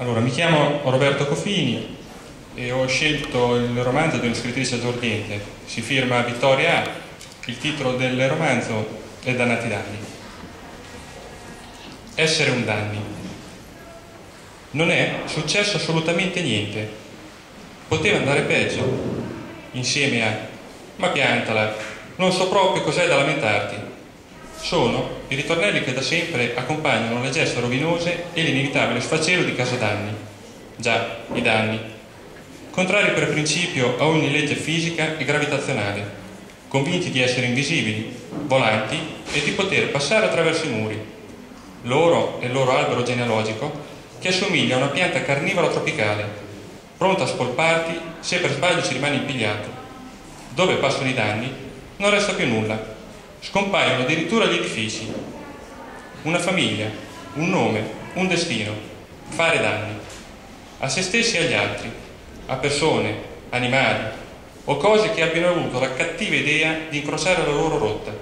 Allora, mi chiamo Roberto Cofini e ho scelto il romanzo di una scrittrice esordiente. Si firma Vittoria A. Il titolo del romanzo è Dannati danni. Essere un danni. Non è successo assolutamente niente. Poteva andare peggio. Insieme a ma piantala, non so proprio cos'è da lamentarti. Sono i ritornelli che da sempre accompagnano le gesta rovinose e l'inevitabile sfacelo di casadanni. Già, i danni. Contrari per principio a ogni legge fisica e gravitazionale, convinti di essere invisibili, volanti e di poter passare attraverso i muri. Loro e il loro albero genealogico che assomiglia a una pianta carnivora tropicale, pronta a spolparti se per sbaglio ci rimane impigliato. Dove passano i danni non resta più nulla Scompaiono addirittura gli edifici. Una famiglia, un nome, un destino, fare danni, a se stessi e agli altri, a persone, animali o cose che abbiano avuto la cattiva idea di incrociare la loro rotta.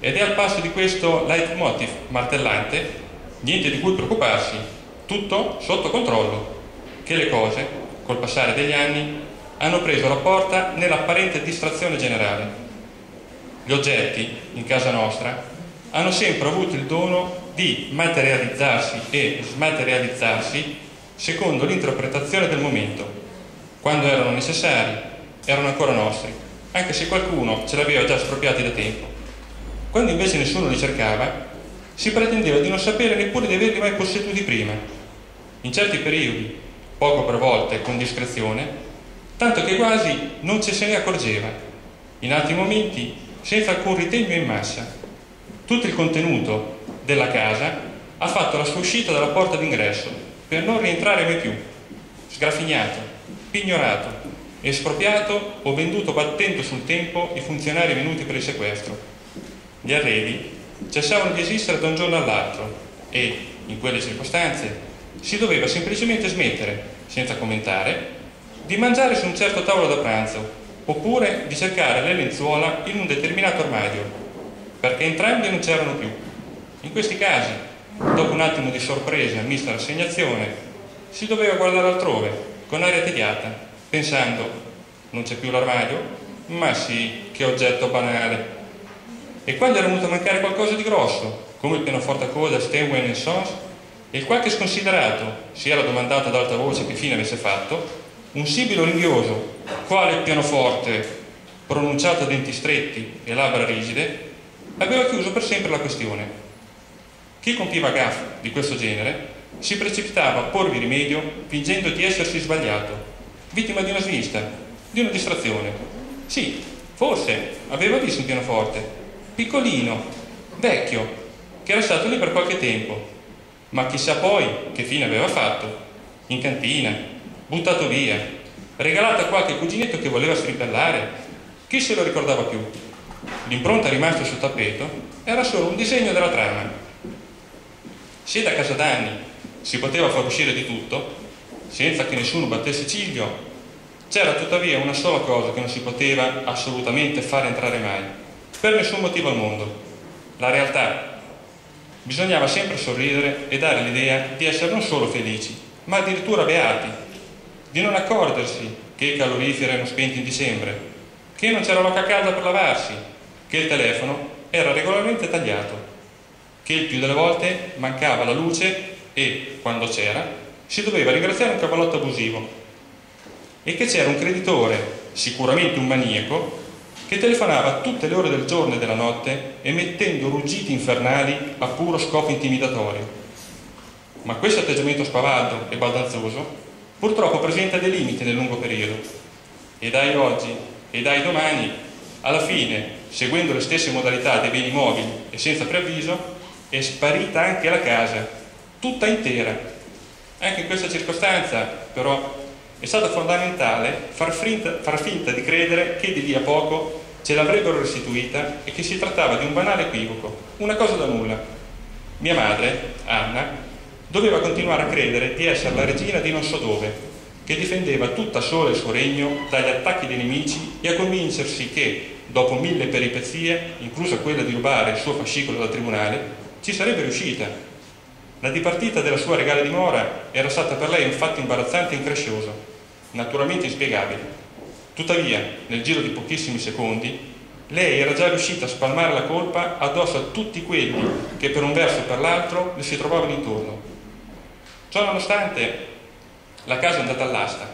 Ed è al passo di questo leitmotiv martellante, niente di cui preoccuparsi, tutto sotto controllo, che le cose, col passare degli anni, hanno preso la porta nell'apparente distrazione generale gli oggetti in casa nostra hanno sempre avuto il dono di materializzarsi e smaterializzarsi secondo l'interpretazione del momento. Quando erano necessari, erano ancora nostri, anche se qualcuno ce l'aveva già espropriati da tempo. Quando invece nessuno li cercava, si pretendeva di non sapere neppure di averli mai posseduti prima. In certi periodi, poco per volta e con discrezione, tanto che quasi non ce se ne accorgeva. In altri momenti senza alcun ritegno in massa. Tutto il contenuto della casa ha fatto la sua uscita dalla porta d'ingresso per non rientrare mai più, sgraffignato, pignorato, espropriato o venduto battendo sul tempo i funzionari venuti per il sequestro. Gli arredi cessavano di esistere da un giorno all'altro e, in quelle circostanze, si doveva semplicemente smettere, senza commentare, di mangiare su un certo tavolo da pranzo oppure di cercare le lenzuola in un determinato armadio, perché entrambi non c'erano più. In questi casi, dopo un attimo di sorpresa e mista rassegnazione, si doveva guardare altrove, con aria tediata, pensando, non c'è più l'armadio? Ma sì, che oggetto banale. E quando era venuto a mancare qualcosa di grosso, come il pianoforte a coda Steinway Sons, il qualche sconsiderato si era domandato ad alta voce che fine avesse fatto, un sibilo ringhioso, quale pianoforte, pronunciato a denti stretti e labbra rigide, aveva chiuso per sempre la questione. Chi compiva gaff di questo genere si precipitava a porvi rimedio fingendo di essersi sbagliato, vittima di una svista, di una distrazione. Sì, forse aveva visto un pianoforte, piccolino, vecchio, che era stato lì per qualche tempo, ma chissà poi che fine aveva fatto, in cantina, buttato via, regalato a qualche cuginetto che voleva strimpellare. Chi se lo ricordava più? L'impronta rimasta sul tappeto era solo un disegno della trama. Se da casa d'anni si poteva far uscire di tutto, senza che nessuno battesse ciglio, c'era tuttavia una sola cosa che non si poteva assolutamente fare entrare mai, per nessun motivo al mondo, la realtà. Bisognava sempre sorridere e dare l'idea di essere non solo felici, ma addirittura beati, di non accorgersi che i caloriferi erano spenti in dicembre, che non c'era l'acqua calda per lavarsi, che il telefono era regolarmente tagliato, che il più delle volte mancava la luce e, quando c'era, si doveva ringraziare un cavallotto abusivo e che c'era un creditore, sicuramente un maniaco, che telefonava tutte le ore del giorno e della notte emettendo ruggiti infernali a puro scopo intimidatorio. Ma questo atteggiamento spavaldo e baldanzoso purtroppo presenta dei limiti nel lungo periodo e dai oggi e dai domani, alla fine, seguendo le stesse modalità dei beni mobili e senza preavviso, è sparita anche la casa, tutta intera. Anche in questa circostanza, però, è stato fondamentale far finta, far finta di credere che di lì a poco ce l'avrebbero restituita e che si trattava di un banale equivoco, una cosa da nulla. Mia madre, Anna, doveva continuare a credere di essere la regina di non so dove, che difendeva tutta sola il suo regno dagli attacchi dei nemici e a convincersi che, dopo mille peripezie, inclusa quella di rubare il suo fascicolo dal tribunale, ci sarebbe riuscita. La dipartita della sua regale dimora era stata per lei un fatto imbarazzante e increscioso, naturalmente inspiegabile. Tuttavia, nel giro di pochissimi secondi, lei era già riuscita a spalmare la colpa addosso a tutti quelli che per un verso o per l'altro le si trovavano intorno. Ciò nonostante, la casa è andata all'asta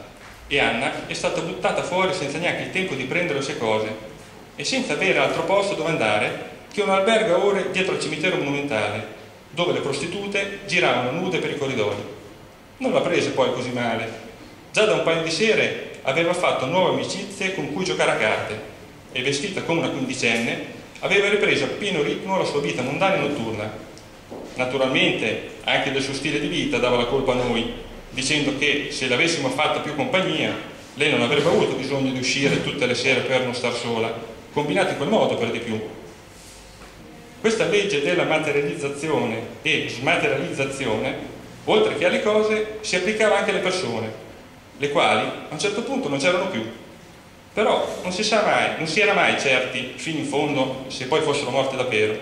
e Anna è stata buttata fuori senza neanche il tempo di prendere le sue cose e senza avere altro posto dove andare che un albergo a ore dietro al cimitero monumentale, dove le prostitute giravano nude per i corridoi. Non la prese poi così male. Già da un paio di sere aveva fatto nuove amicizie con cui giocare a carte e vestita come una quindicenne aveva ripreso a pieno ritmo la sua vita mondana e notturna. Naturalmente anche del suo stile di vita dava la colpa a noi, dicendo che se l'avessimo fatta più compagnia, lei non avrebbe avuto bisogno di uscire tutte le sere per non star sola, combinato in quel modo per di più. Questa legge della materializzazione e smaterializzazione, oltre che alle cose, si applicava anche alle persone, le quali a un certo punto non c'erano più. Però non si, mai, non si era mai certi fino in fondo se poi fossero morte davvero.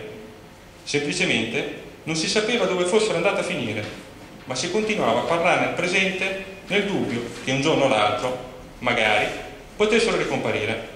Semplicemente non si sapeva dove fossero andate a finire, ma si continuava a parlare nel presente nel dubbio che un giorno o l'altro, magari, potessero ricomparire.